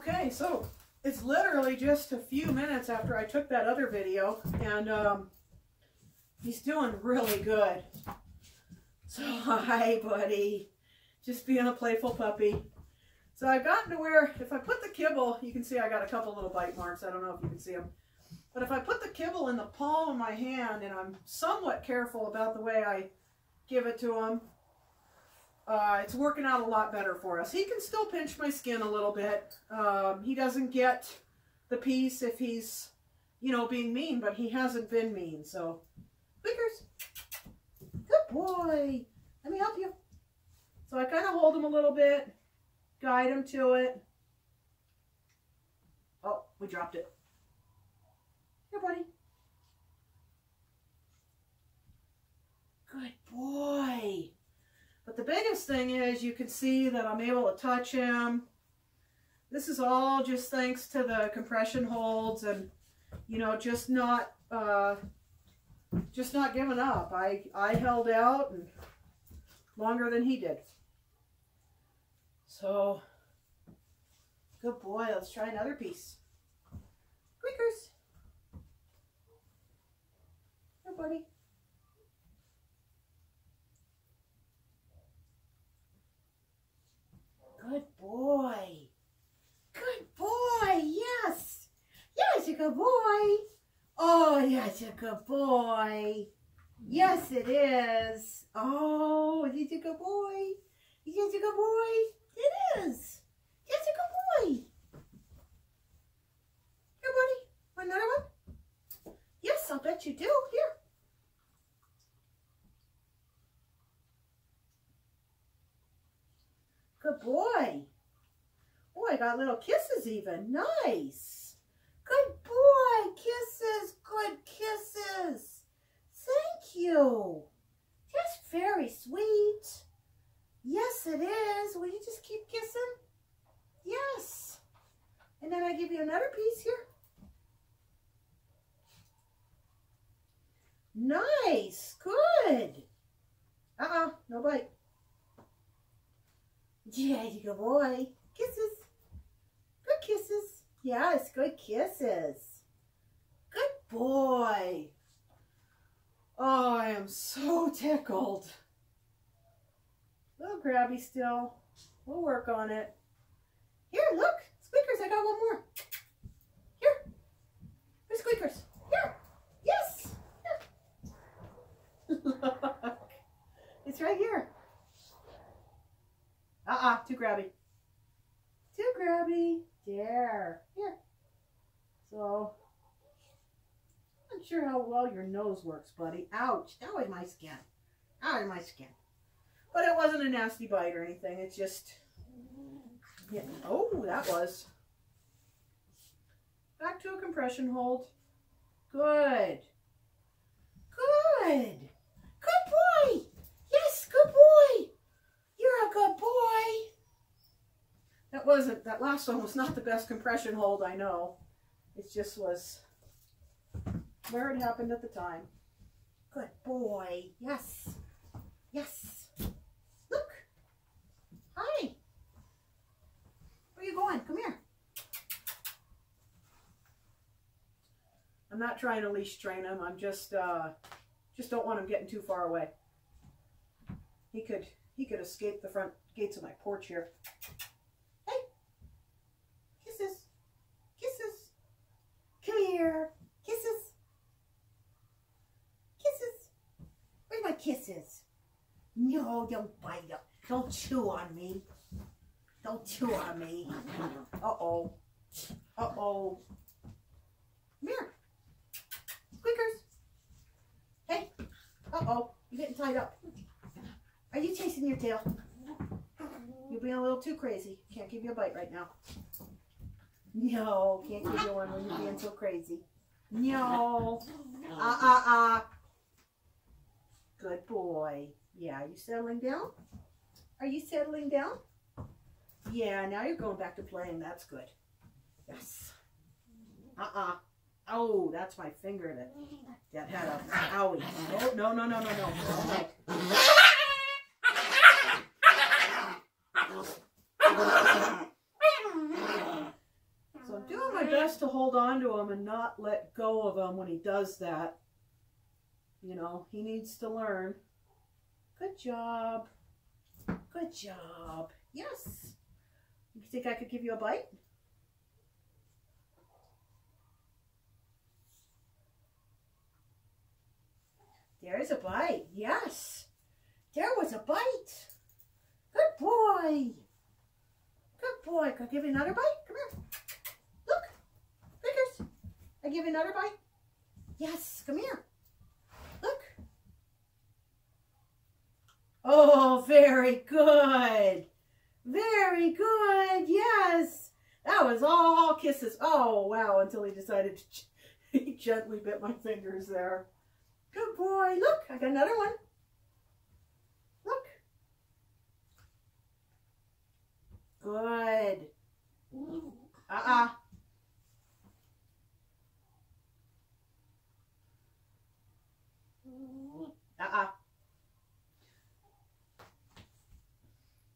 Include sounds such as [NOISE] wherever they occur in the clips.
Okay, so it's literally just a few minutes after I took that other video, and um, he's doing really good. So, [LAUGHS] hi, buddy. Just being a playful puppy. So I've gotten to where, if I put the kibble, you can see I got a couple little bite marks. I don't know if you can see them. But if I put the kibble in the palm of my hand, and I'm somewhat careful about the way I give it to him, uh, it's working out a lot better for us. He can still pinch my skin a little bit. Um, he doesn't get the piece if he's, you know, being mean, but he hasn't been mean. So, Squeakers, good boy. Let me help you. So I kind of hold him a little bit, guide him to it. Oh, we dropped it. Here, buddy. Good boy. But the biggest thing is you can see that I'm able to touch him. This is all just thanks to the compression holds and, you know, just not, uh, just not giving up. I, I held out and longer than he did. So, good boy. Let's try another piece. Squeakers. Here, buddy. Good boy. Good boy. Yes. A good boy. Oh, yes, a good boy. Yes, it is. Oh, is he a good boy? Is he a good boy? It is. Yes, a good boy. Here, buddy. Another one? Yes, I'll bet you do. Here. Good boy. Oh, I got little kisses even. Nice. Good. Kisses. Thank you. Just very sweet. Yes, it is. Will you just keep kissing? Yes. And then I give you another piece here. Nice. Good. Uh-uh. No bite. Yeah, you good boy. Kisses. Good kisses. Yes, good kisses. Boy. Oh, I am so tickled. A little grabby still. We'll work on it. Here, look. Squeakers, I got one more. Here. Here's Squeakers. Here. Yes. Here. look. [LAUGHS] It's right here. Uh-uh, too grabby. Too grabby. There. Here. So, Not sure how well your nose works, buddy. Ouch. That was my skin. Out of my skin. But it wasn't a nasty bite or anything. It's just... Yeah. Oh, that was. Back to a compression hold. Good. Good. Good boy. Yes, good boy. You're a good boy. That wasn't, that last one was not the best compression hold, I know. It just was where it happened at the time. Good boy. Yes. Yes. Look. Hi. Where are you going? Come here. I'm not trying to leash train him. I'm just, uh, just don't want him getting too far away. He could, he could escape the front gates of my porch here. Hey. Kisses. Kisses. Come here. Kisses. Kisses. Where's my kisses? No, don't bite up. Don't chew on me. Don't chew on me. Uh-oh. Uh-oh. Come here. Squeakers. Hey. Uh-oh. You're getting tied up. Are you chasing your tail? You're being a little too crazy. Can't give you a bite right now. No, can't give you one when you're being so crazy. No. Uh-uh-uh. Good boy. Yeah, you settling down? Are you settling down? Yeah, now you're going back to playing. That's good. Yes. Uh-uh. Oh, that's my finger that, that had a owie. Oh, no, no, no, no, no. So I'm doing my best to hold on to him and not let go of him when he does that. You know, he needs to learn. Good job. Good job. Yes. You think I could give you a bite? There's a bite. Yes. There was a bite. Good boy. Good boy. Can I give you another bite? Come here. Look. Fingers. I give you another bite? Yes. Come here. Look. Oh, very good. Very good. Yes. That was all kisses. Oh, wow. Until he decided to [LAUGHS] he gently bit my fingers there. Good boy. Look, I got another one. Look. Good. Uh-uh. Uh-uh.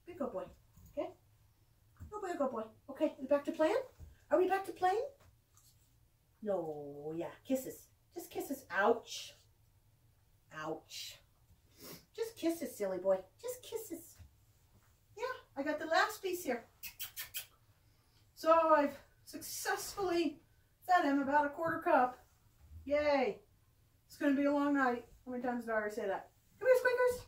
Be a good boy. Okay? A good boy. Okay, back to playing? Are we back to playing? No, yeah, kisses. Just kisses. Ouch. Ouch. Just kisses, silly boy. Just kisses. Yeah, I got the last piece here. So I've successfully fed him about a quarter cup. Yay. It's going to be a long night. How many times did I already say that? Come here, Squeakers.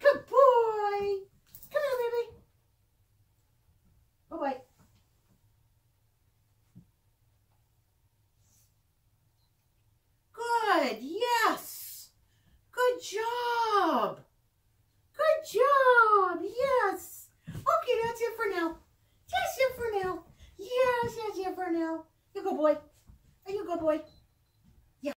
Good boy. Come here, baby. Bye-bye. Good. Yes. Good job. Good job. Yes. Okay, that's it for now. That's it for now. Yes, that's it for now. You go, boy. You go, boy?